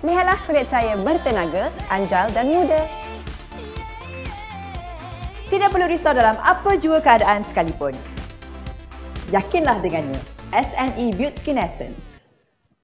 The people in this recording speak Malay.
Lihatlah kulit saya bertenaga, anjal dan muda. Tidak perlu risau dalam apa jua keadaan sekalipun. Yakinlah dengannya. SNE Beauty Skin Essence.